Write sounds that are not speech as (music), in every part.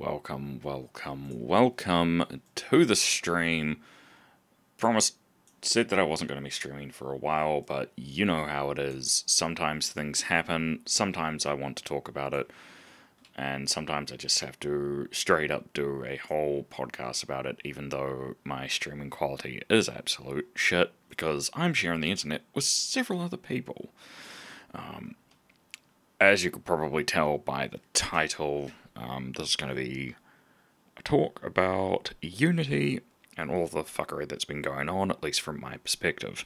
welcome, welcome, welcome to the stream. Promised, said that I wasn't going to be streaming for a while, but you know how it is. Sometimes things happen, sometimes I want to talk about it, and sometimes I just have to straight up do a whole podcast about it, even though my streaming quality is absolute shit, because I'm sharing the internet with several other people. Um, as you could probably tell by the title, um, this is going to be a talk about Unity and all the fuckery that's been going on, at least from my perspective.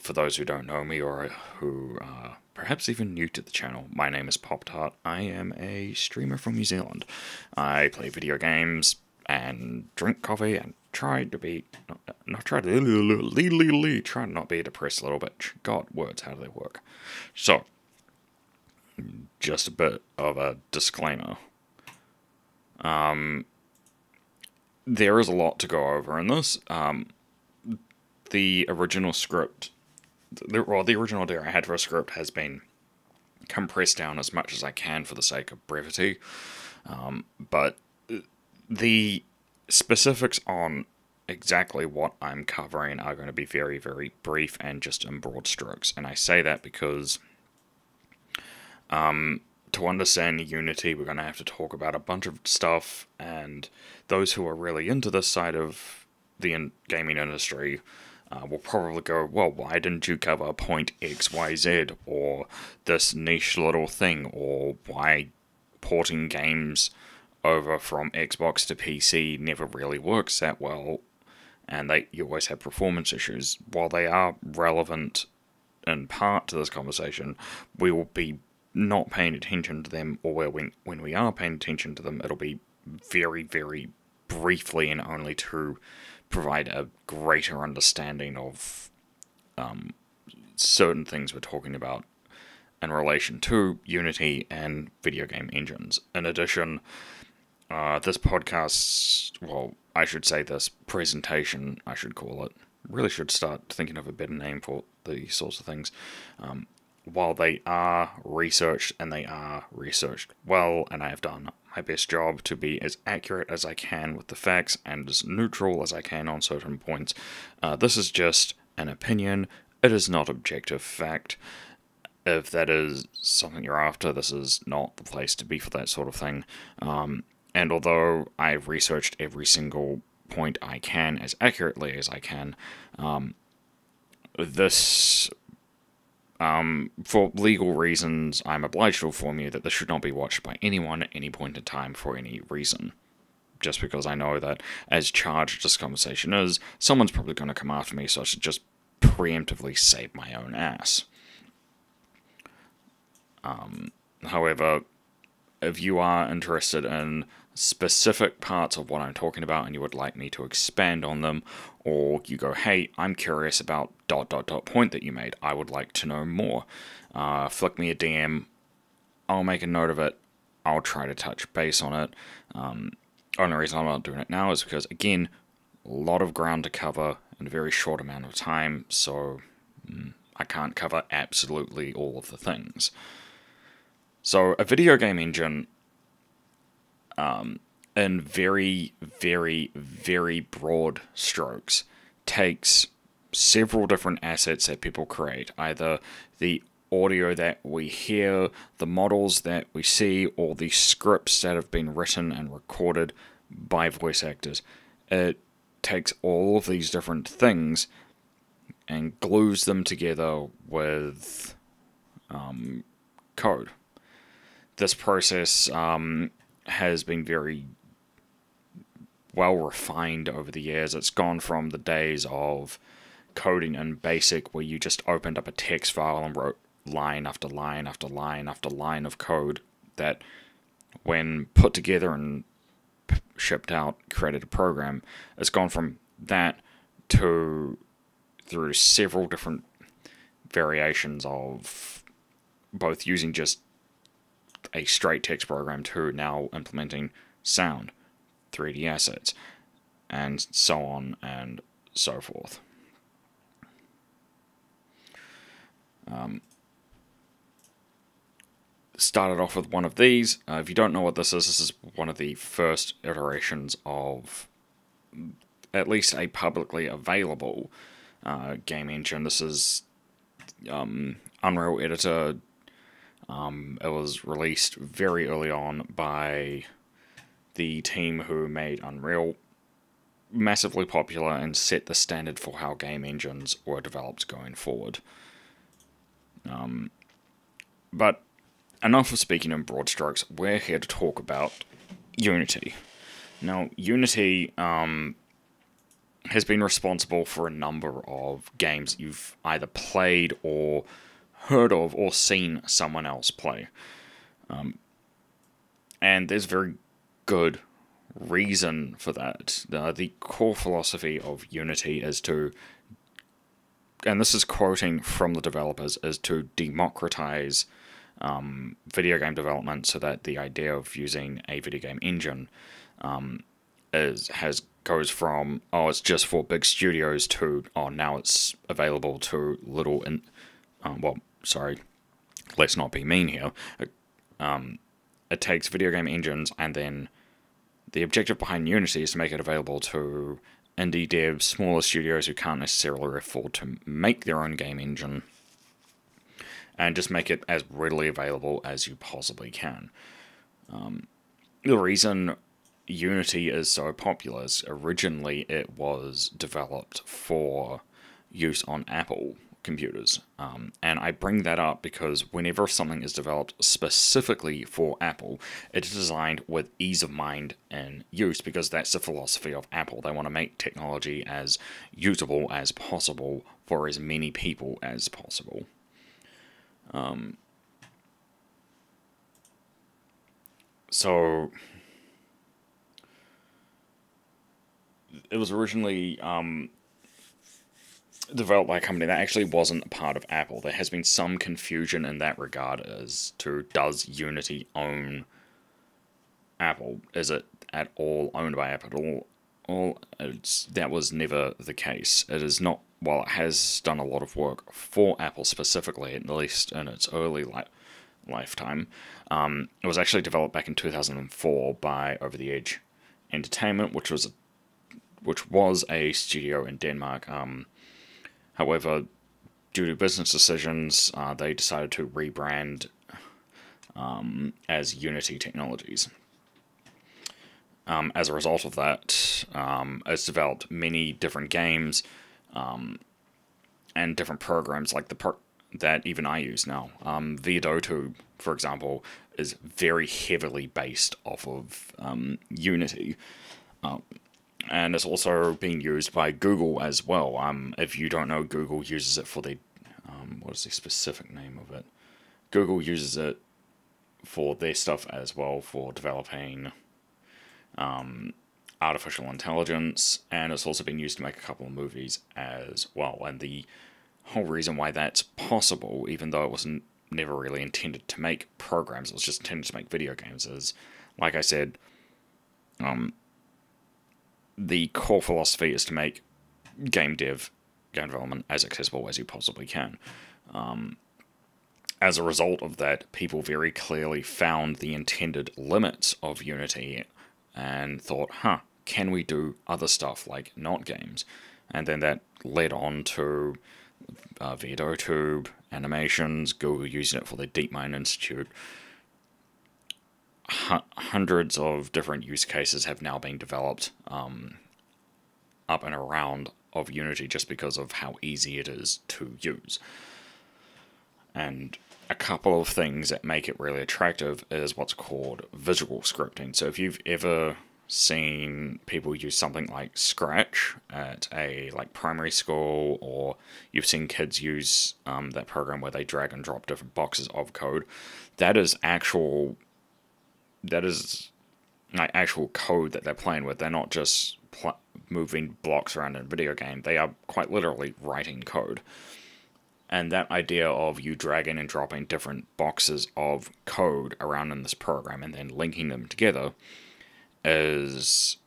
For those who don't know me or who are perhaps even new to the channel, my name is Pop Tart. I am a streamer from New Zealand. I play video games and drink coffee and try to be not, not try to try to not be depressed a depressed little bitch. God, words, how do they work? So, just a bit of a disclaimer. Um, there is a lot to go over in this. Um, the original script, the, well, the original idea I had for a script has been compressed down as much as I can for the sake of brevity. Um, but the specifics on exactly what I'm covering are going to be very, very brief and just in broad strokes. And I say that because um, to understand Unity, we're going to have to talk about a bunch of stuff, and those who are really into this side of the in- gaming industry uh, will probably go, well, why didn't you cover point XYZ, or this niche little thing, or why porting games over from Xbox to PC never really works that well, and they you always have performance issues. While they are relevant in part to this conversation, we will be not paying attention to them, or when when we are paying attention to them, it'll be very very briefly and only to provide a greater understanding of um, certain things we're talking about in relation to Unity and video game engines. In addition, uh, this podcast, well, I should say this presentation, I should call it, really should start thinking of a better name for these sorts of things. Um, while they are researched and they are researched well, and I have done my best job to be as accurate as I can with the facts and as neutral as I can on certain points, uh, this is just an opinion. It is not objective fact. If that is something you're after, this is not the place to be for that sort of thing. Um, and although I've researched every single point I can as accurately as I can, um, this um, for legal reasons, I'm obliged to inform you that this should not be watched by anyone at any point in time for any reason. Just because I know that, as charged this conversation is, someone's probably going to come after me, so I should just preemptively save my own ass. Um, however, if you are interested in specific parts of what I'm talking about and you would like me to expand on them, or you go, hey, I'm curious about dot dot dot point that you made, I would like to know more, uh, flick me a DM, I'll make a note of it, I'll try to touch base on it. Um, only reason I'm not doing it now is because, again, a lot of ground to cover in a very short amount of time, so mm, I can't cover absolutely all of the things. So, a video game engine um, in very, very, very broad strokes, takes several different assets that people create, either the audio that we hear, the models that we see, or the scripts that have been written and recorded by voice actors. It takes all of these different things and glues them together with um, code. This process um, has been very well refined over the years. It's gone from the days of coding in BASIC where you just opened up a text file and wrote line after line after line after line of code that, when put together and shipped out, created a program. It's gone from that to through several different variations of both using just a straight text program to now implementing sound, 3D assets, and so on and so forth. Um, started off with one of these. Uh, if you don't know what this is, this is one of the first iterations of at least a publicly available uh, game engine. This is um, Unreal Editor. Um, it was released very early on by the team who made Unreal. Massively popular and set the standard for how game engines were developed going forward. Um, but enough of speaking in broad strokes. We're here to talk about Unity. Now, Unity um, has been responsible for a number of games you've either played or heard of or seen someone else play. Um, and there's very good reason for that. Uh, the core philosophy of Unity is to, and this is quoting from the developers, is to democratize um, video game development so that the idea of using a video game engine um, is has goes from oh it's just for big studios to oh now it's available to little and um, well sorry let's not be mean here um, it takes video game engines and then the objective behind Unity is to make it available to indie devs, smaller studios who can't necessarily afford to make their own game engine, and just make it as readily available as you possibly can. Um, the reason Unity is so popular is originally it was developed for use on Apple computers. Um, and I bring that up because whenever something is developed specifically for Apple, it is designed with ease of mind and use because that's the philosophy of Apple. They want to make technology as usable as possible for as many people as possible. Um, so it was originally um, developed by a company that actually wasn't a part of Apple. There has been some confusion in that regard as to does Unity own Apple? Is it at all owned by Apple? All that was never the case. It is not. While it has done a lot of work for Apple specifically, at least in its early li- lifetime, um, it was actually developed back in 2004 by Over the Edge Entertainment, which was a which was a studio in Denmark. Um, however, due to business decisions, uh, they decided to rebrand um, as Unity Technologies. Um, as a result of that, um, it's developed many different games um, and different programs like the per- that even I use now. Um, Viadotube, for example, is very heavily based off of um, Unity. And it's also being used by Google as well. Um, if you don't know, Google uses it for the um, what is the specific name of it? Google uses it for their stuff as well for developing um, artificial intelligence, and it's also been used to make a couple of movies as well. And the whole reason why that's possible, even though it wasn't never really intended to make programs, it was just intended to make video games, is like I said, um, the core philosophy is to make game dev, game development as accessible as you possibly can. Um, as a result of that, people very clearly found the intended limits of Unity and thought, huh, can we do other stuff like not games? And then that led on to uh, Viadotube, animations, Google using it for the DeepMind Institute, hundreds of different use cases have now been developed um, up and around of Unity just because of how easy it is to use. And a couple of things that make it really attractive is what's called visual scripting. So if you've ever seen people use something like Scratch at a like primary school, or you've seen kids use um, that program where they drag and drop different boxes of code, that is actual that is like actual code that they're playing with. They're not just moving blocks around in a video game. They are quite literally writing code. And that idea of you dragging and dropping different boxes of code around in this program and then linking them together is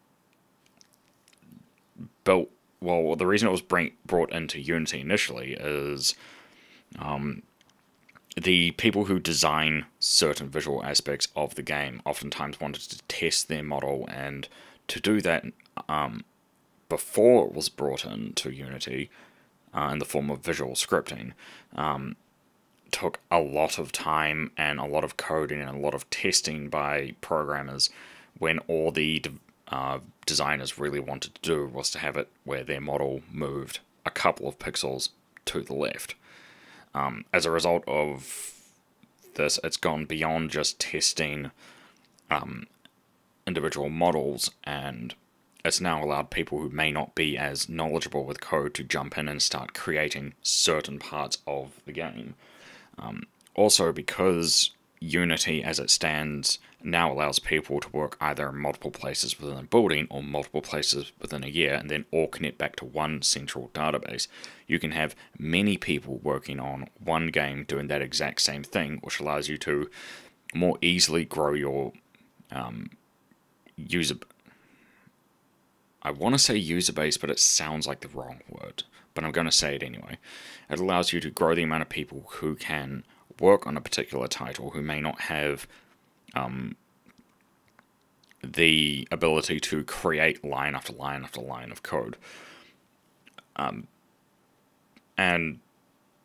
built. Well, the reason it was bring, brought into Unity initially is um, the people who design certain visual aspects of the game oftentimes wanted to test their model, and to do that um, before it was brought into Unity uh, in the form of visual scripting um, took a lot of time and a lot of coding and a lot of testing by programmers when all the uh, designers really wanted to do was to have it where their model moved a couple of pixels to the left. Um, as a result of this, it's gone beyond just testing um, individual models, and it's now allowed people who may not be as knowledgeable with code to jump in and start creating certain parts of the game. Um, also, because Unity as it stands now allows people to work either in multiple places within a building or multiple places within a year and then all connect back to one central database. You can have many people working on one game doing that exact same thing, which allows you to more easily grow your um, user. I want to say user base, but it sounds like the wrong word. But I'm going to say it anyway. It allows you to grow the amount of people who can work on a particular title who may not have um, the ability to create line after line after line of code. Um, and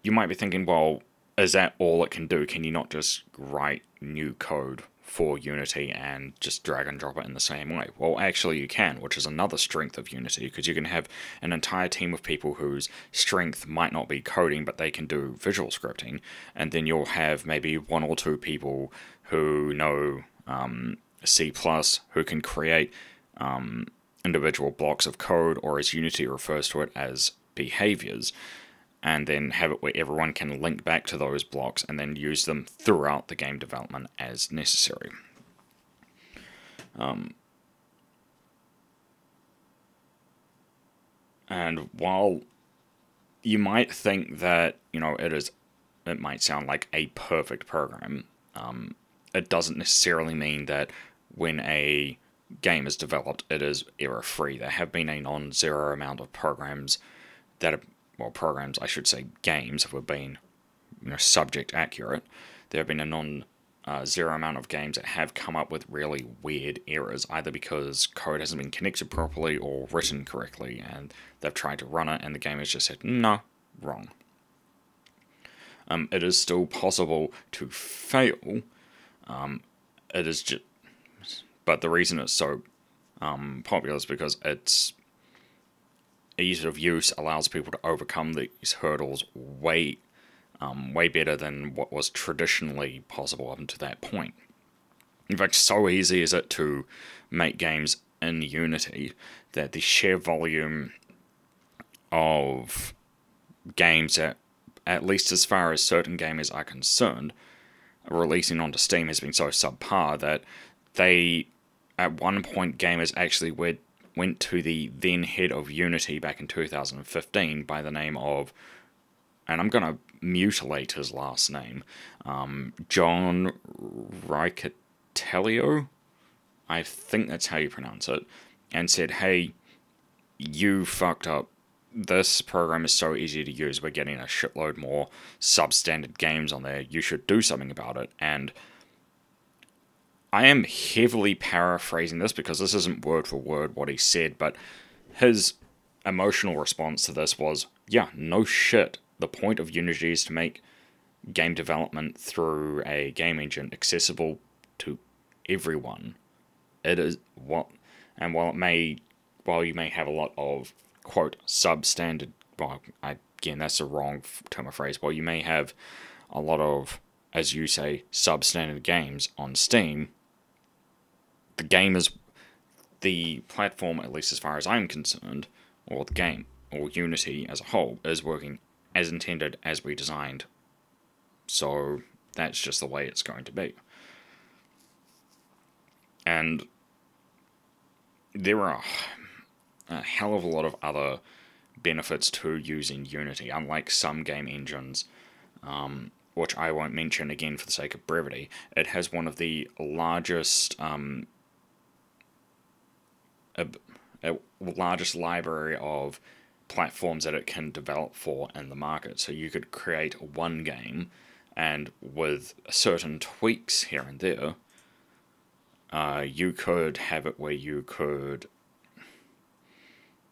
you might be thinking, well, is that all it can do? Can you not just write new code for Unity and just drag and drop it in the same way? Well, actually, you can, which is another strength of Unity, because you can have an entire team of people whose strength might not be coding, but they can do visual scripting, and then you'll have maybe one or two people who know um, C, who can create um, individual blocks of code, or as Unity refers to it as behaviors and then have it where everyone can link back to those blocks and then use them throughout the game development as necessary. Um, and while you might think that you know it is, it might sound like a perfect program. Um, it doesn't necessarily mean that when a game is developed, it is error free. There have been a non zero amount of programs that have well, programs, I should say games, if we're being you know, subject accurate, there have been a non uh, zero amount of games that have come up with really weird errors, either because code hasn't been connected properly or written correctly, and they've tried to run it, and the game has just said, no, wrong. Um, it is still possible to fail. Um, it is just, but the reason it's so um, popular is because it's ease of use allows people to overcome these hurdles way, um, way better than what was traditionally possible up until that point. In fact, so easy is it to make games in Unity that the sheer volume of games that, at least as far as certain gamers are concerned, releasing onto Steam has been so subpar that they, at one point, gamers actually were went to the then head of Unity back in 2015 by the name of, and I'm going to mutilate his last name, um, John Riccitiello, I think that's how you pronounce it, and said, hey, you fucked up. This program is so easy to use. We're getting a shitload more substandard games on there. You should do something about it. And I am heavily paraphrasing this because this isn't word for word what he said, but his emotional response to this was, yeah, no shit. The point of Unity is to make game development through a game engine accessible to everyone. It is what, and while it may, while you may have a lot of quote substandard, well, I, again that's a wrong term of phrase. While you may have a lot of, as you say, substandard games on Steam, the game is the platform, at least as far as I'm concerned, or the game, or Unity as a whole, is working as intended as we designed. So that's just the way it's going to be. And there are a hell of a lot of other benefits to using Unity, unlike some game engines. Um, which I won't mention again for the sake of brevity, it has one of the largest um, a, a largest library of platforms that it can develop for in the market. So you could create one game and with certain tweaks here and there, uh, you could have it where you could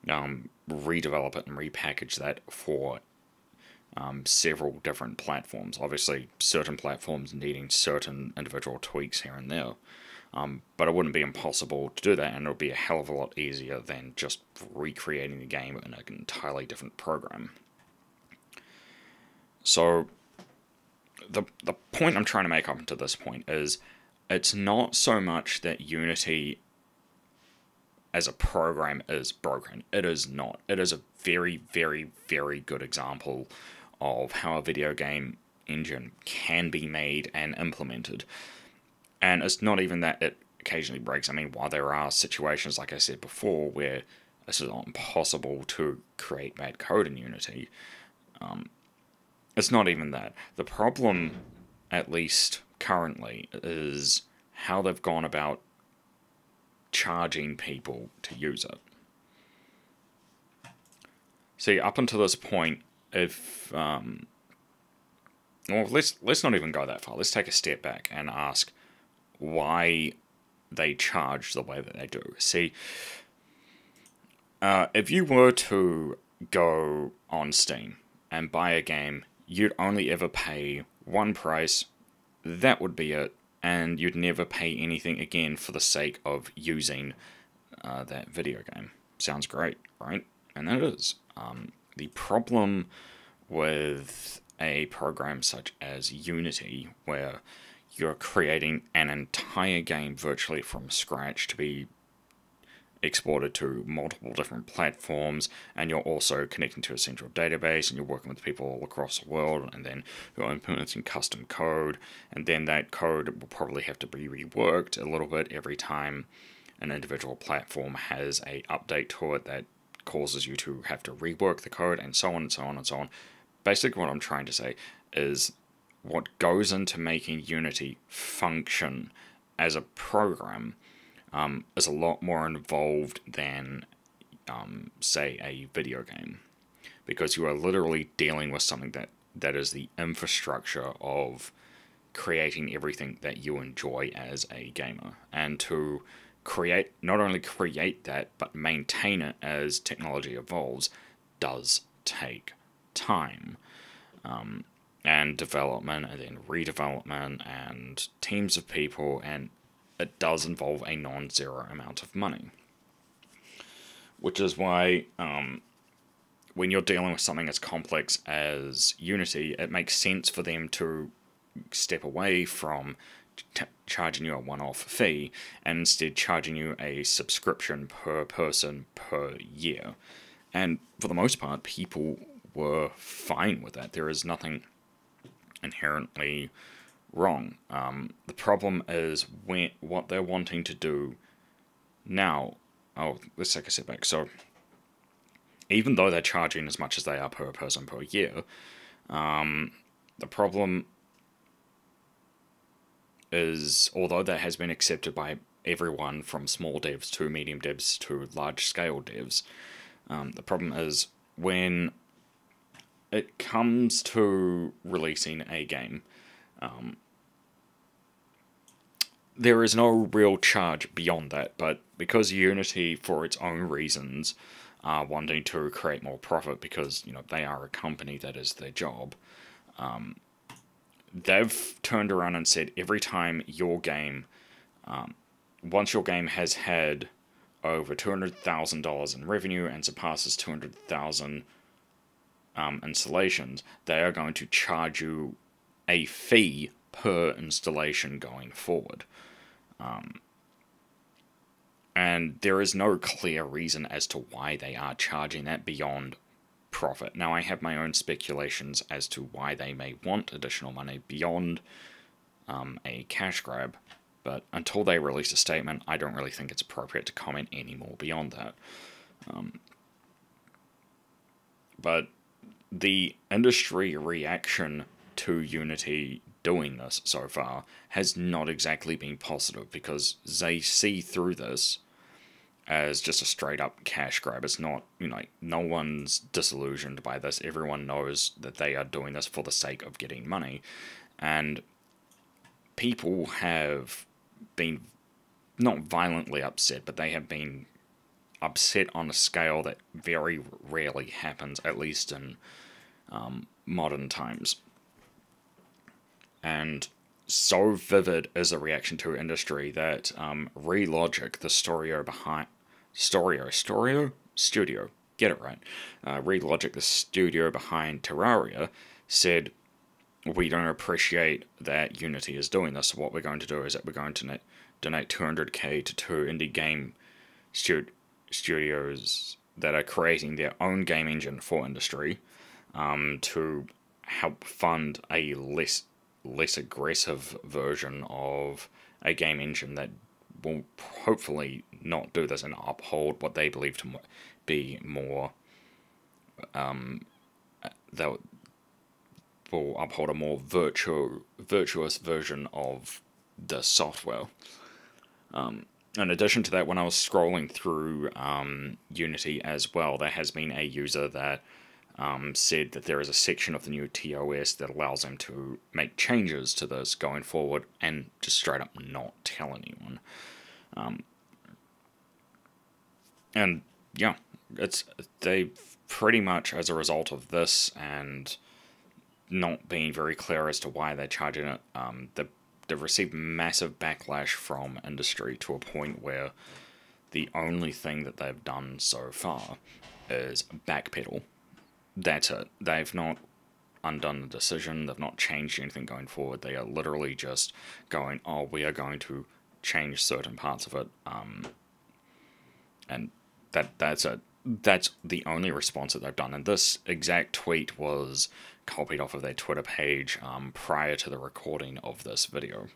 um, redevelop it and repackage that for um, several different platforms. Obviously, certain platforms needing certain individual tweaks here and there. Um, but it wouldn't be impossible to do that, and it would be a hell of a lot easier than just recreating the game in an entirely different program. So, the the point I'm trying to make up until this point is, it's not so much that Unity as a program is broken. It is not. It is a very, very, very good example of how a video game engine can be made and implemented. And it's not even that it occasionally breaks. I mean, while there are situations, like I said before, where it's not impossible to create bad code in Unity, um, it's not even that. The problem, at least currently, is how they've gone about charging people to use it. See, up until this point, if um, well, let's let's not even go that far. Let's take a step back and ask why they charge the way that they do. See, uh, if you were to go on Steam and buy a game, you'd only ever pay one price. That would be it, and you'd never pay anything again for the sake of using uh, that video game. Sounds great, right? And that is. Um, the problem with a program such as Unity, where you're creating an entire game virtually from scratch to be exported to multiple different platforms and you're also connecting to a central database and you're working with people all across the world and then you're implementing custom code and then that code will probably have to be reworked a little bit every time an individual platform has a update to it that causes you to have to rework the code and so on and so on and so on. Basically what I'm trying to say is what goes into making Unity function as a program um, is a lot more involved than, um, say, a video game. Because you are literally dealing with something that, that is the infrastructure of creating everything that you enjoy as a gamer. And to create, not only create that, but maintain it as technology evolves, does take time. Um, and development and then redevelopment and teams of people and it does involve a non-zero amount of money which is why um, when you're dealing with something as complex as unity it makes sense for them to step away from charging you a one-off fee and instead charging you a subscription per person per year and for the most part people were fine with that. There is nothing inherently wrong. Um, the problem is when what they're wanting to do now. Oh, let's take a step back. So, even though they're charging as much as they are per person per year, um, the problem is although that has been accepted by everyone from small devs to medium devs to large scale devs, um, the problem is when it comes to releasing a game, um, there is no real charge beyond that, but because Unity, for its own reasons, are wanting to create more profit because, you know, they are a company that is their job, um, they've turned around and said every time your game, um, once your game has had over $200,000 in revenue and surpasses 200,000 um, installations, they are going to charge you a fee per installation going forward. Um, and there is no clear reason as to why they are charging that beyond profit. Now, I have my own speculations as to why they may want additional money beyond um, a cash grab, but until they release a statement, I don't really think it's appropriate to comment any more beyond that. Um, but the industry reaction to Unity doing this so far has not exactly been positive because they see through this as just a straight up cash grab. It's not, you know, no one's disillusioned by this. Everyone knows that they are doing this for the sake of getting money. and people have been not violently upset, but they have been upset on a scale that very rarely happens, at least in um, modern times. And so vivid is the reaction to industry that um, Re-Logic, the storio behind Storio, Storio studio, get it right. Uh, Re-Logic, the studio behind Terraria, said we don't appreciate that Unity is doing this. What we're going to do is that we're going to donate 200k to two indie game stu- studios that are creating their own game engine for industry um, to help fund a less less aggressive version of a game engine that will hopefully not do this and uphold what they believe to be more um, that will uphold a more virtual, virtuous version of the software. Um, in addition to that, when I was scrolling through um, Unity as well, there has been a user that um, said that there is a section of the new TOS that allows them to make changes to this going forward and just straight up not tell anyone. Um, and yeah, it's they pretty much as a result of this and not being very clear as to why they're charging it. Um, the, they've received massive backlash from industry to a point where the only thing that they've done so far is backpedal. That's it. They've not undone the decision. They've not changed anything going forward. They are literally just going, "Oh, we are going to change certain parts of it," um, and that that's it that's the only response that they've done. And this exact tweet was copied off of their Twitter page um, prior to the recording of this video.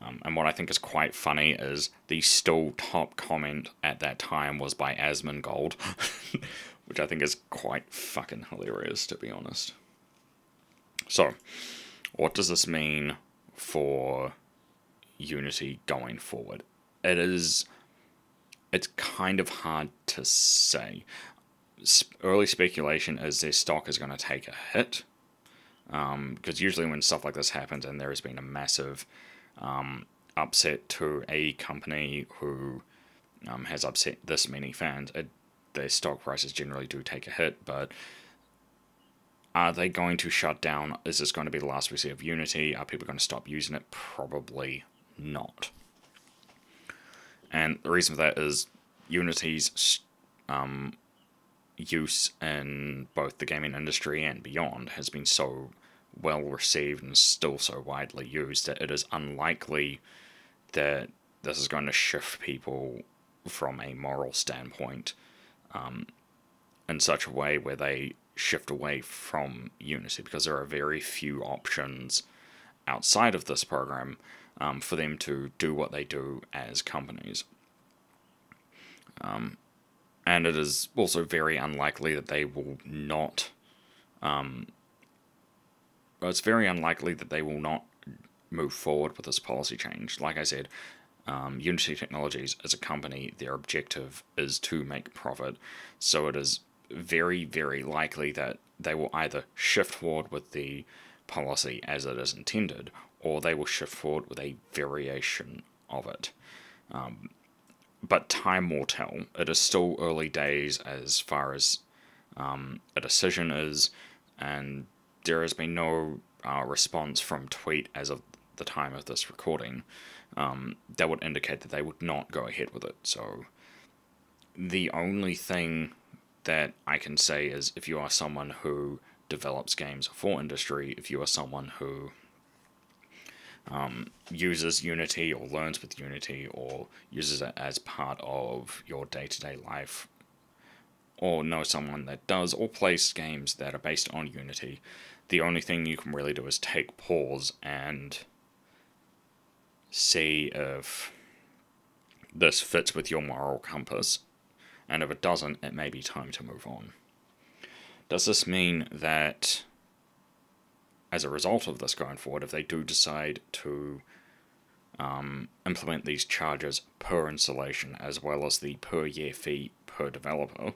Um, and what I think is quite funny is the still top comment at that time was by Asmongold, (laughs) which I think is quite fucking hilarious, to be honest. So, what does this mean for Unity going forward? It is it's kind of hard to say. Early speculation is their stock is going to take a hit. Because um, usually when stuff like this happens and there has been a massive um, upset to a company who um, has upset this many fans, it, their stock prices generally do take a hit. But are they going to shut down? Is this going to be the last we see of Unity? Are people going to stop using it? Probably not. And the reason for that is Unity's um, use in both the gaming industry and beyond has been so well received and still so widely used that it is unlikely that this is going to shift people from a moral standpoint um, in such a way where they shift away from Unity because there are very few options outside of this program um, for them to do what they do as companies. Um, and it is also very unlikely that they will not. Um, it's very unlikely that they will not move forward with this policy change. Like I said, um, Unity Technologies as a company, their objective is to make profit. So it is very, very likely that they will either shift forward with the policy as it is intended, or they will shift forward with a variation of it. Um, but time will tell. It is still early days as far as um, a decision is, and there has been no uh, response from Tweet as of the time of this recording um, that would indicate that they would not go ahead with it. So the only thing that I can say is if you are someone who develops games for industry, if you are someone who um, uses Unity or learns with Unity or uses it as part of your day to day life, or know someone that does, or plays games that are based on Unity, the only thing you can really do is take pause and see if this fits with your moral compass, and if it doesn't, it may be time to move on. Does this mean that as a result of this going forward, if they do decide to um, implement these charges per installation as well as the per year fee per developer,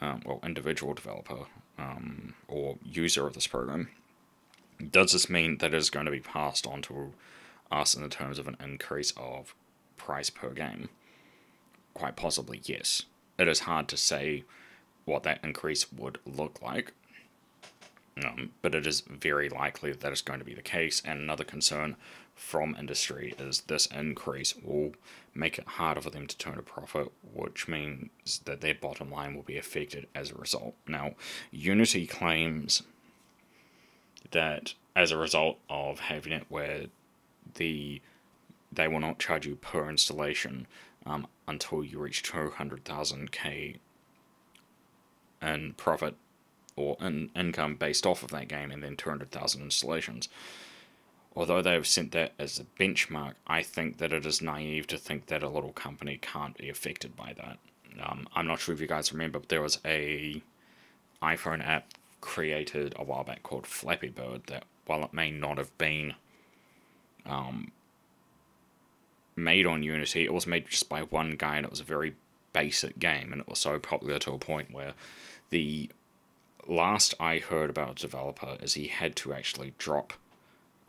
um, well, individual developer um, or user of this program, Does this mean that it is going to be passed on to us in the terms of an increase of price per game? Quite possibly, yes. It is hard to say what that increase would look like, um, but it is very likely that it's going to be the case. And another concern from industry is this increase will make it harder for them to turn a profit, which means that their bottom line will be affected as a result. Now, Unity claims that as a result of having it where the they will not charge you per installation um, until you reach 200,000k in profit or in income based off of that game and then 200,000 installations. Although they have sent that as a benchmark, I think that it is naive to think that a little company can't be affected by that. Um, I'm not sure if you guys remember, but there was a iPhone app created a while back called Flappy Bird that, while it may not have been um, made on Unity, it was made just by one guy and it was a very basic game and it was so popular to a point where the last I heard about a developer is he had to actually drop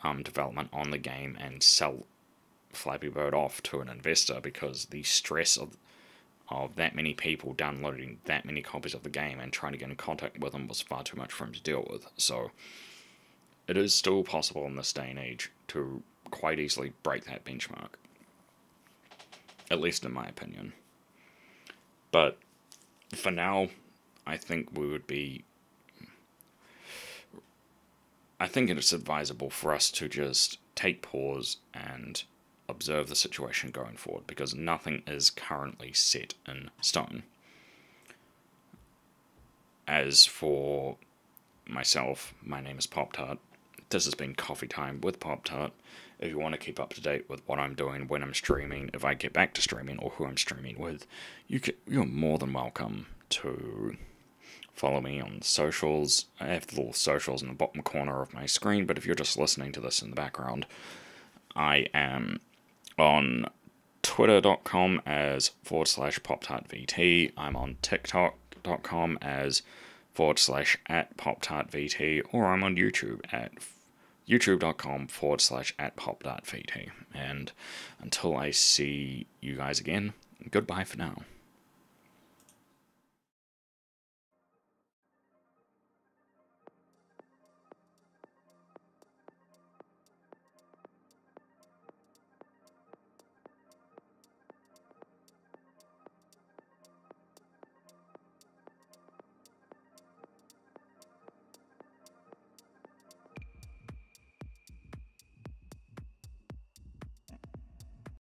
um, development on the game and sell Flappy Bird off to an investor because the stress of of that many people downloading that many copies of the game and trying to get in contact with them was far too much for him to deal with. So it is still possible in this day and age to quite easily break that benchmark. At least in my opinion. But for now, I think we would be I think it's advisable for us to just take pause and observe the situation going forward because nothing is currently set in stone. As for myself, my name is Pop Tart. This has been Coffee Time with Pop Tart. If you want to keep up to date with what I'm doing, when I'm streaming, if I get back to streaming, or who I'm streaming with, you can, you're more than welcome to follow me on socials. I have the little socials in the bottom corner of my screen, but if you're just listening to this in the background, I am on twitter.com as forward slash poptartvt. I'm on tiktok.com as forward slash at poptartvt, or I'm on YouTube at youtube.com forward slash at pop.vt. And until I see you guys again, goodbye for now.